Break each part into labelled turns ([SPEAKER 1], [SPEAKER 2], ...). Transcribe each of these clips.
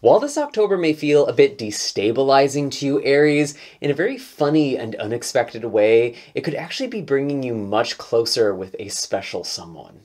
[SPEAKER 1] While this October may feel a bit destabilizing to you, Aries, in a very funny and unexpected way, it could actually be bringing you much closer with a special someone.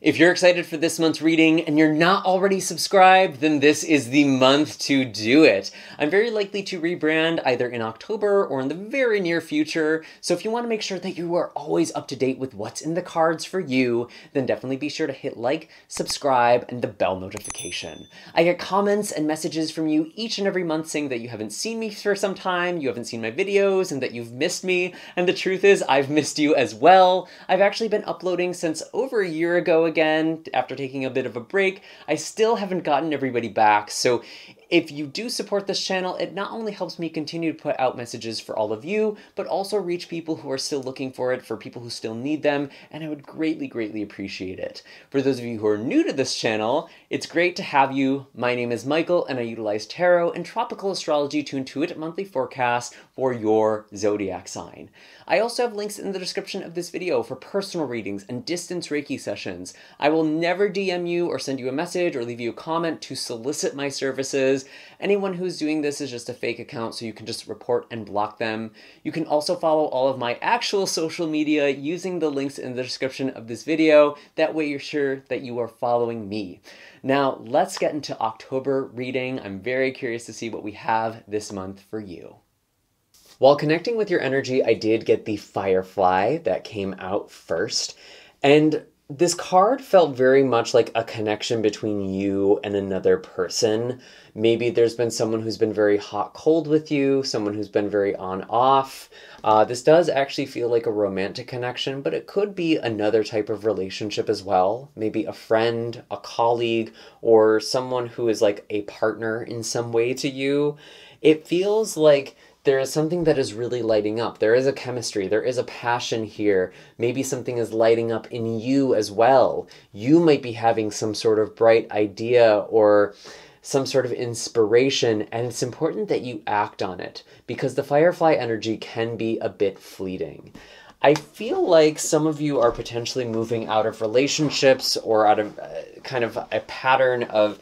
[SPEAKER 1] If you're excited for this month's reading and you're not already subscribed, then this is the month to do it. I'm very likely to rebrand either in October or in the very near future, so if you want to make sure that you are always up to date with what's in the cards for you, then definitely be sure to hit like, subscribe, and the bell notification. I get comments and messages from you each and every month saying that you haven't seen me for some time, you haven't seen my videos, and that you've missed me, and the truth is, I've missed you as well. I've actually been uploading since over a year ago again after taking a bit of a break. I still haven't gotten everybody back, so if you do support this channel, it not only helps me continue to put out messages for all of you, but also reach people who are still looking for it, for people who still need them, and I would greatly, greatly appreciate it. For those of you who are new to this channel, it's great to have you. My name is Michael, and I utilize tarot and tropical astrology to intuit monthly forecasts for your zodiac sign. I also have links in the description of this video for personal readings and distance Reiki sessions. I will never DM you or send you a message or leave you a comment to solicit my services Anyone who's doing this is just a fake account, so you can just report and block them. You can also follow all of my actual social media using the links in the description of this video. That way you're sure that you are following me. Now, let's get into October reading. I'm very curious to see what we have this month for you. While connecting with your energy, I did get the Firefly that came out first. And this card felt very much like a connection between you and another person. Maybe there's been someone who's been very hot cold with you, someone who's been very on off. Uh, this does actually feel like a romantic connection, but it could be another type of relationship as well. Maybe a friend, a colleague, or someone who is like a partner in some way to you. It feels like there is something that is really lighting up. There is a chemistry, there is a passion here. Maybe something is lighting up in you as well. You might be having some sort of bright idea or some sort of inspiration, and it's important that you act on it because the firefly energy can be a bit fleeting. I feel like some of you are potentially moving out of relationships or out of uh, kind of a pattern of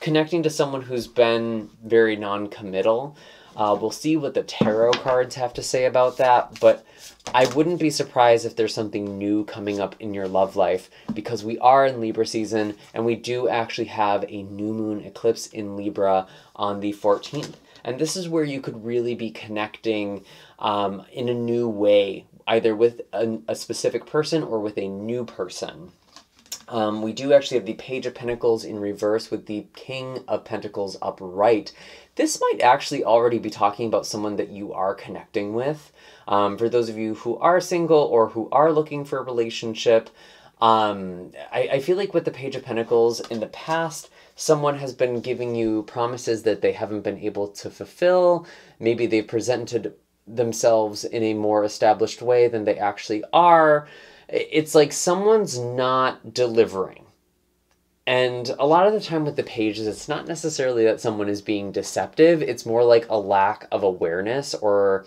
[SPEAKER 1] connecting to someone who's been very non committal. Uh, we'll see what the tarot cards have to say about that, but I wouldn't be surprised if there's something new coming up in your love life because we are in Libra season and we do actually have a new moon eclipse in Libra on the 14th. And this is where you could really be connecting um, in a new way, either with a, a specific person or with a new person. Um, we do actually have the Page of Pentacles in reverse with the King of Pentacles upright. This might actually already be talking about someone that you are connecting with. Um, for those of you who are single or who are looking for a relationship, um, I, I feel like with the Page of Pentacles in the past, someone has been giving you promises that they haven't been able to fulfill. Maybe they've presented themselves in a more established way than they actually are it's like someone's not delivering. And a lot of the time with the pages, it's not necessarily that someone is being deceptive. It's more like a lack of awareness or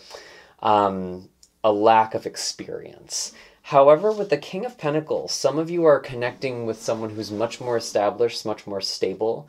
[SPEAKER 1] um, a lack of experience. However, with the King of Pentacles, some of you are connecting with someone who's much more established, much more stable.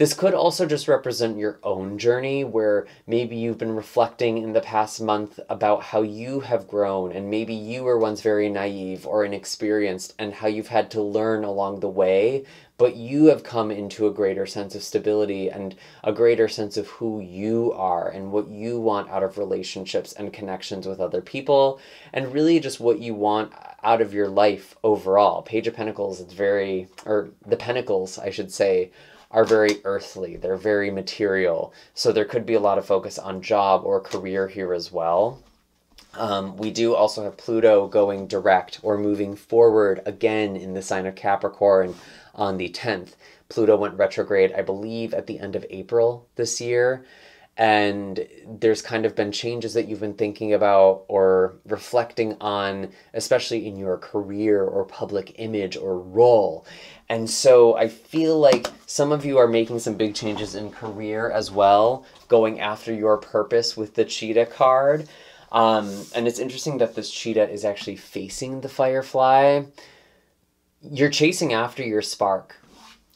[SPEAKER 1] This could also just represent your own journey where maybe you've been reflecting in the past month about how you have grown and maybe you were once very naive or inexperienced and how you've had to learn along the way, but you have come into a greater sense of stability and a greater sense of who you are and what you want out of relationships and connections with other people and really just what you want out of your life overall. Page of Pentacles, it's very, or the Pentacles, I should say, are very earthly, they're very material. So there could be a lot of focus on job or career here as well. Um, we do also have Pluto going direct or moving forward again in the sign of Capricorn on the 10th. Pluto went retrograde, I believe, at the end of April this year. And there's kind of been changes that you've been thinking about or reflecting on, especially in your career or public image or role. And so I feel like some of you are making some big changes in career as well, going after your purpose with the cheetah card. Um, and it's interesting that this cheetah is actually facing the firefly. You're chasing after your spark.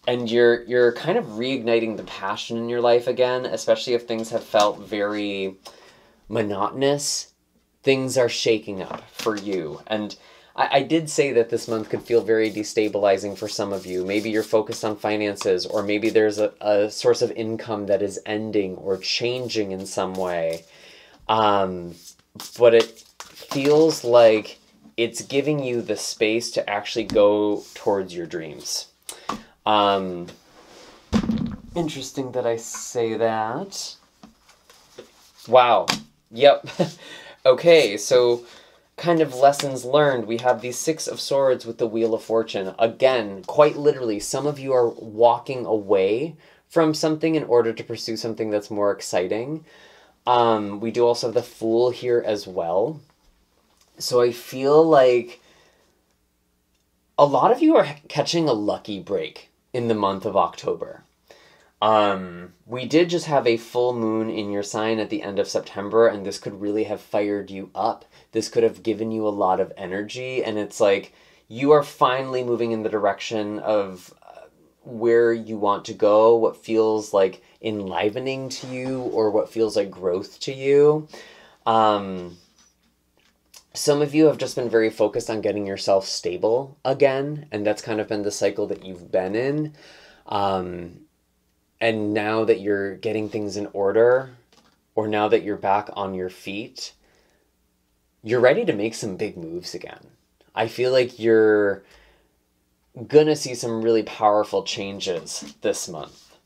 [SPEAKER 1] And you're you're kind of reigniting the passion in your life again, especially if things have felt very monotonous. Things are shaking up for you. And I, I did say that this month could feel very destabilizing for some of you. Maybe you're focused on finances, or maybe there's a, a source of income that is ending or changing in some way. Um, but it feels like it's giving you the space to actually go towards your dreams. Um, interesting that I say that. Wow. Yep. okay, so kind of lessons learned. We have the Six of Swords with the Wheel of Fortune. Again, quite literally, some of you are walking away from something in order to pursue something that's more exciting. Um, we do also have the Fool here as well. So I feel like a lot of you are catching a lucky break in the month of October. Um, we did just have a full moon in your sign at the end of September, and this could really have fired you up. This could have given you a lot of energy, and it's like you are finally moving in the direction of uh, where you want to go, what feels like enlivening to you, or what feels like growth to you. Um, some of you have just been very focused on getting yourself stable again, and that's kind of been the cycle that you've been in. Um, and now that you're getting things in order, or now that you're back on your feet, you're ready to make some big moves again. I feel like you're gonna see some really powerful changes this month.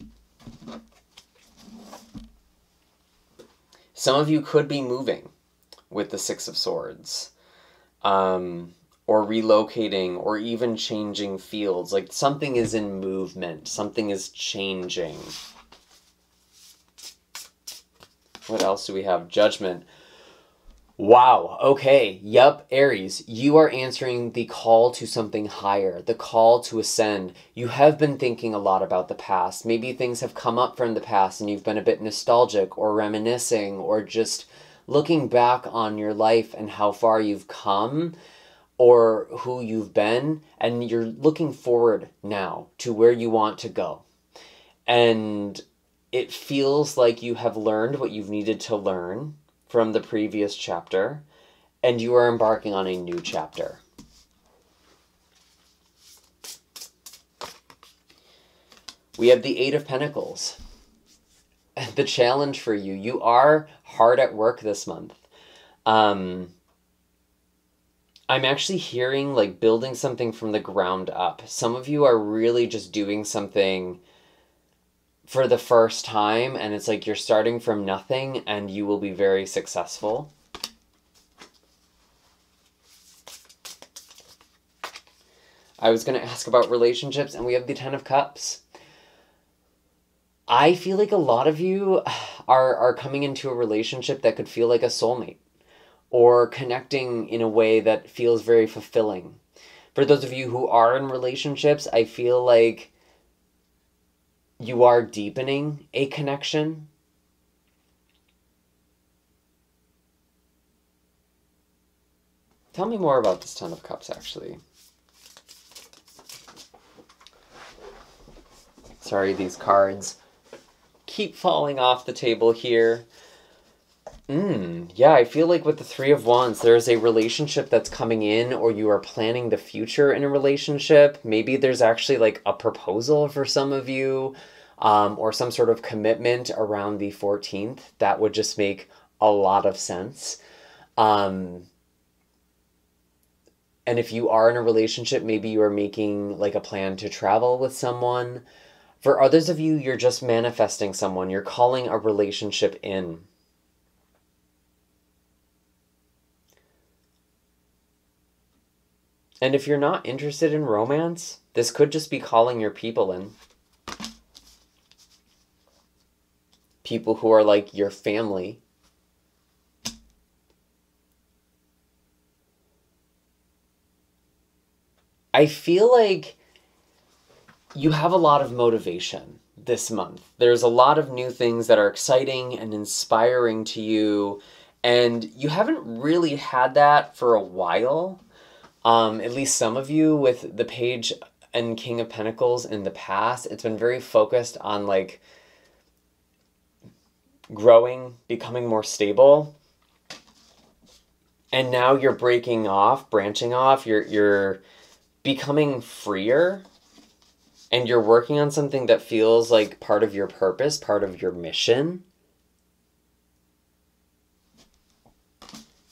[SPEAKER 1] Some of you could be moving with the Six of Swords. Um, or relocating or even changing fields. Like something is in movement, something is changing. What else do we have? Judgment. Wow. Okay. Yup, Aries, you are answering the call to something higher, the call to ascend. You have been thinking a lot about the past. Maybe things have come up from the past and you've been a bit nostalgic or reminiscing or just looking back on your life and how far you've come or who you've been, and you're looking forward now to where you want to go. And it feels like you have learned what you've needed to learn from the previous chapter, and you are embarking on a new chapter. We have the Eight of Pentacles. The challenge for you, you are hard at work this month. Um, I'm actually hearing like building something from the ground up. Some of you are really just doing something for the first time, and it's like you're starting from nothing and you will be very successful. I was going to ask about relationships, and we have the Ten of Cups. I feel like a lot of you are, are coming into a relationship that could feel like a soulmate or connecting in a way that feels very fulfilling. For those of you who are in relationships, I feel like you are deepening a connection. Tell me more about this Ten of Cups, actually. Sorry, these cards keep falling off the table here. Mm, yeah, I feel like with the Three of Wands, there's a relationship that's coming in, or you are planning the future in a relationship. Maybe there's actually like a proposal for some of you, um, or some sort of commitment around the 14th. That would just make a lot of sense. Um, and if you are in a relationship, maybe you are making like a plan to travel with someone. For others of you, you're just manifesting someone, you're calling a relationship in. And if you're not interested in romance, this could just be calling your people in. People who are like your family. I feel like you have a lot of motivation this month. There's a lot of new things that are exciting and inspiring to you, and you haven't really had that for a while um, at least some of you with the page and King of Pentacles in the past, it's been very focused on like growing, becoming more stable. And now you're breaking off, branching off, you're you're becoming freer and you're working on something that feels like part of your purpose, part of your mission.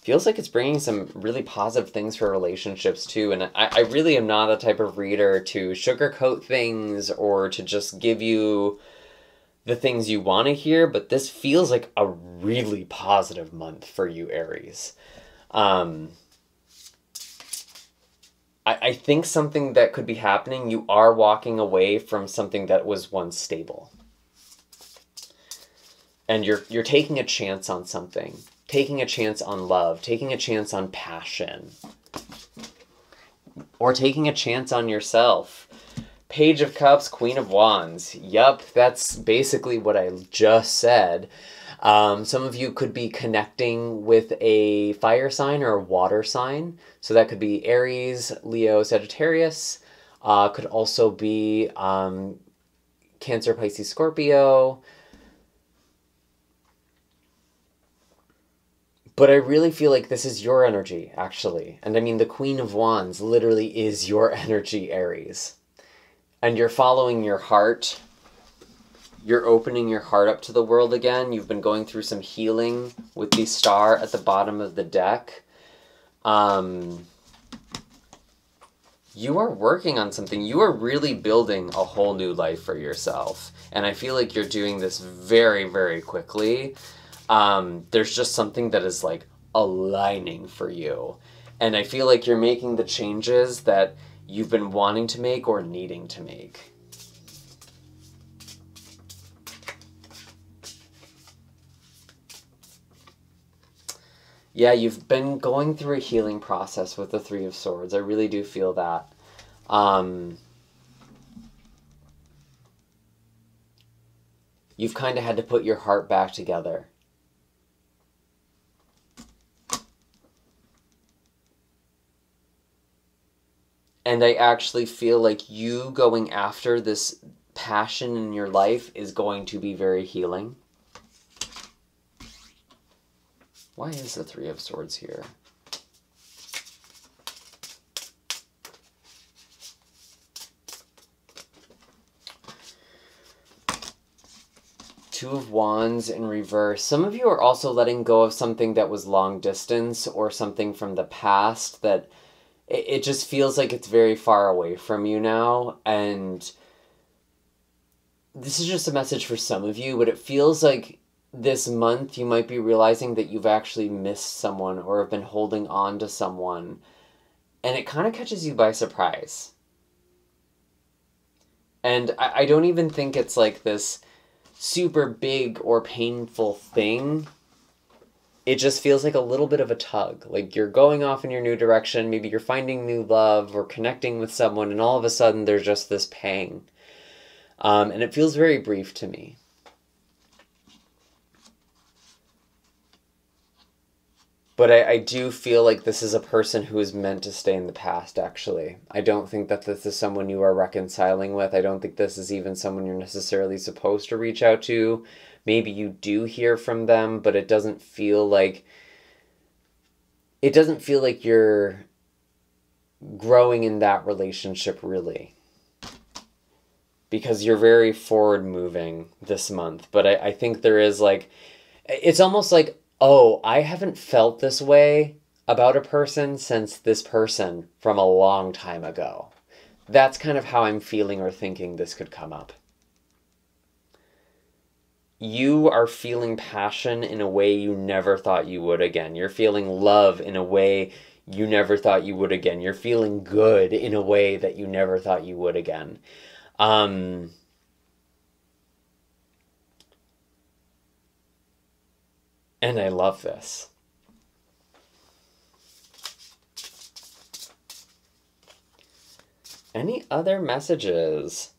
[SPEAKER 1] feels like it's bringing some really positive things for relationships too. And I, I really am not a type of reader to sugarcoat things or to just give you the things you want to hear, but this feels like a really positive month for you, Aries. Um, I, I think something that could be happening, you are walking away from something that was once stable. And you're you're taking a chance on something taking a chance on love, taking a chance on passion, or taking a chance on yourself. Page of Cups, Queen of Wands. Yup, that's basically what I just said. Um, some of you could be connecting with a fire sign or a water sign. So that could be Aries, Leo, Sagittarius. Uh, could also be um, Cancer, Pisces, Scorpio. But I really feel like this is your energy, actually. And I mean, the Queen of Wands literally is your energy, Aries. And you're following your heart. You're opening your heart up to the world again. You've been going through some healing with the star at the bottom of the deck. Um, you are working on something. You are really building a whole new life for yourself. And I feel like you're doing this very, very quickly um, there's just something that is like aligning for you. And I feel like you're making the changes that you've been wanting to make or needing to make. Yeah, you've been going through a healing process with the Three of Swords. I really do feel that. Um, you've kind of had to put your heart back together. And I actually feel like you going after this passion in your life is going to be very healing. Why is the Three of Swords here? Two of Wands in reverse. Some of you are also letting go of something that was long distance or something from the past that it, it just feels like it's very far away from you now and this is just a message for some of you but it feels like this month you might be realizing that you've actually missed someone or have been holding on to someone and it kind of catches you by surprise and I, I don't even think it's like this super big or painful thing it just feels like a little bit of a tug. Like you're going off in your new direction, maybe you're finding new love or connecting with someone, and all of a sudden there's just this pang. Um, and it feels very brief to me. But I, I do feel like this is a person who is meant to stay in the past, actually. I don't think that this is someone you are reconciling with. I don't think this is even someone you're necessarily supposed to reach out to maybe you do hear from them, but it doesn't feel like it doesn't feel like you're growing in that relationship really. Because you're very forward moving this month. But I, I think there is like it's almost like, oh, I haven't felt this way about a person since this person from a long time ago. That's kind of how I'm feeling or thinking this could come up you are feeling passion in a way you never thought you would again. You're feeling love in a way you never thought you would again. You're feeling good in a way that you never thought you would again. Um, and I love this. Any other messages?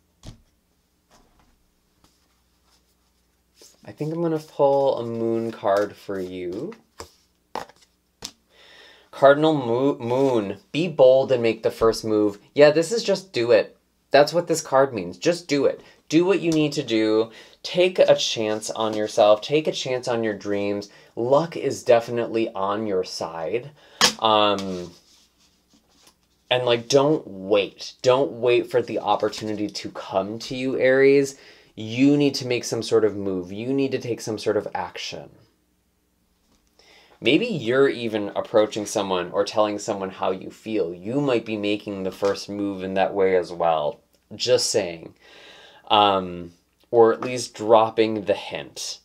[SPEAKER 1] I think I'm going to pull a moon card for you. Cardinal mo- Moon. Be bold and make the first move. Yeah, this is just do it. That's what this card means. Just do it. Do what you need to do. Take a chance on yourself. Take a chance on your dreams. Luck is definitely on your side. Um, and like, don't wait. Don't wait for the opportunity to come to you, Aries. You need to make some sort of move. You need to take some sort of action. Maybe you're even approaching someone or telling someone how you feel. You might be making the first move in that way as well. Just saying. Um, or at least dropping the hint.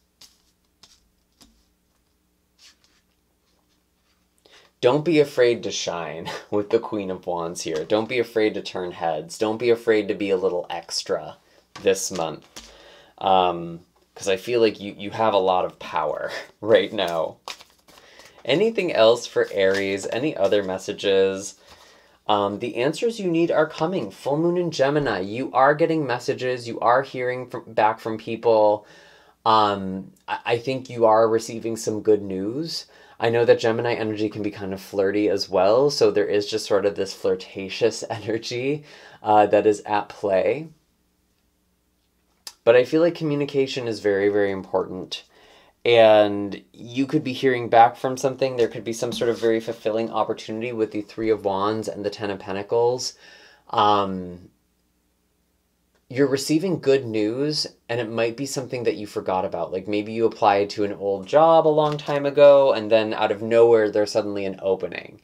[SPEAKER 1] Don't be afraid to shine with the Queen of Wands here. Don't be afraid to turn heads. Don't be afraid to be a little extra this month. Because um, I feel like you, you have a lot of power right now. Anything else for Aries? Any other messages? Um, the answers you need are coming. Full moon in Gemini. You are getting messages. You are hearing from, back from people. Um, I, I think you are receiving some good news. I know that Gemini energy can be kind of flirty as well. So there is just sort of this flirtatious energy uh, that is at play. But I feel like communication is very, very important and you could be hearing back from something. There could be some sort of very fulfilling opportunity with the Three of Wands and the Ten of Pentacles. Um, you're receiving good news, and it might be something that you forgot about. Like maybe you applied to an old job a long time ago, and then out of nowhere, there's suddenly an opening.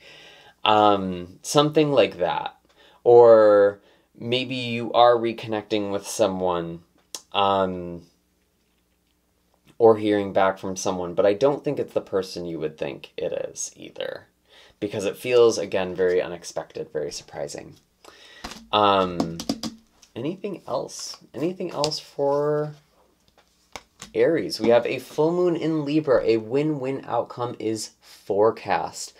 [SPEAKER 1] Um, something like that. Or maybe you are reconnecting with someone. Um, or hearing back from someone, but I don't think it's the person you would think it is either. Because it feels, again, very unexpected, very surprising. Um, anything else? Anything else for Aries? We have a full moon in Libra. A win win outcome is forecast.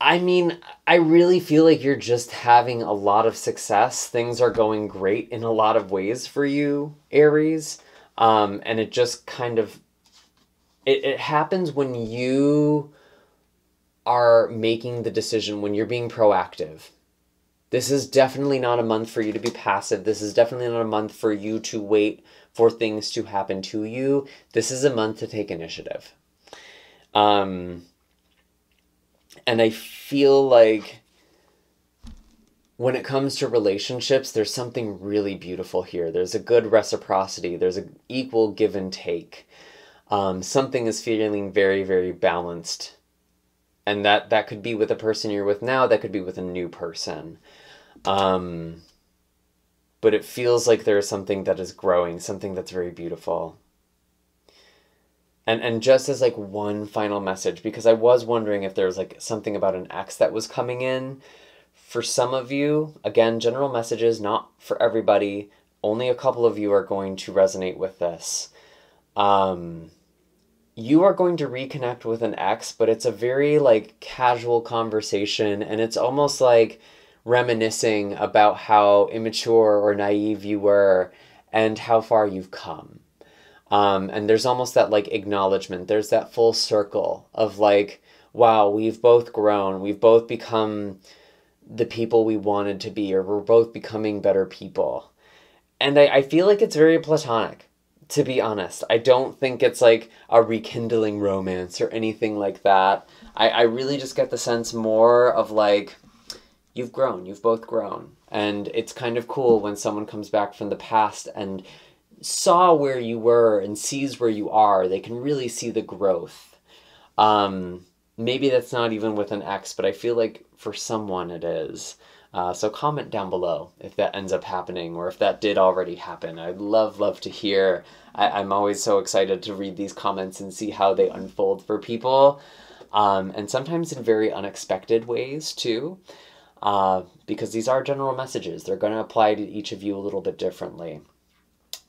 [SPEAKER 1] I mean, I really feel like you're just having a lot of success. Things are going great in a lot of ways for you, Aries. Um, and it just kind of it, it happens when you are making the decision when you're being proactive. This is definitely not a month for you to be passive. This is definitely not a month for you to wait for things to happen to you. This is a month to take initiative. Um, and I feel like when it comes to relationships, there's something really beautiful here. There's a good reciprocity, there's an equal give and take. Um, something is feeling very, very balanced. And that, that could be with a person you're with now, that could be with a new person. Um, but it feels like there is something that is growing, something that's very beautiful. And and just as like one final message, because I was wondering if there was like something about an ex that was coming in for some of you, again, general messages, not for everybody. Only a couple of you are going to resonate with this. Um, you are going to reconnect with an ex, but it's a very like casual conversation, and it's almost like reminiscing about how immature or naive you were and how far you've come. Um, and there's almost that like acknowledgement. There's that full circle of like, wow, we've both grown. We've both become the people we wanted to be, or we're both becoming better people. And I, I feel like it's very platonic, to be honest. I don't think it's like a rekindling romance or anything like that. I, I really just get the sense more of like, you've grown, you've both grown. And it's kind of cool when someone comes back from the past and saw where you were and sees where you are. They can really see the growth. Um, maybe that's not even with an ex, but I feel like for someone it is. Uh, so comment down below if that ends up happening or if that did already happen. I'd love, love to hear. I, am always so excited to read these comments and see how they unfold for people. Um, and sometimes in very unexpected ways too, uh, because these are general messages. They're going to apply to each of you a little bit differently.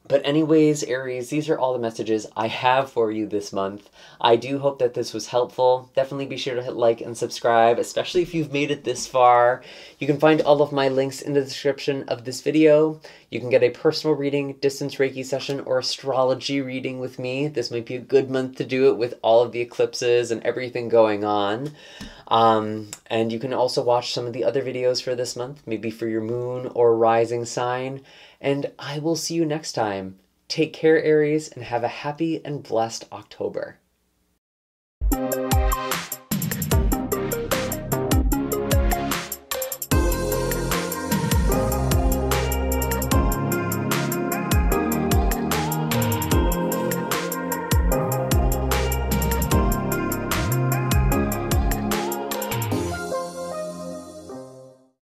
[SPEAKER 1] But, anyways, Aries, these are all the messages I have for you this month. I do hope that this was helpful. Definitely be sure to hit like and subscribe, especially if you've made it this far. You can find all of my links in the description of this video. You can get a personal reading, distance Reiki session, or astrology reading with me. This might be a good month to do it with all of the eclipses and everything going on. Um, and you can also watch some of the other videos for this month, maybe for your moon or rising sign. And I will see you next time. Take care, Aries, and have a happy and blessed October.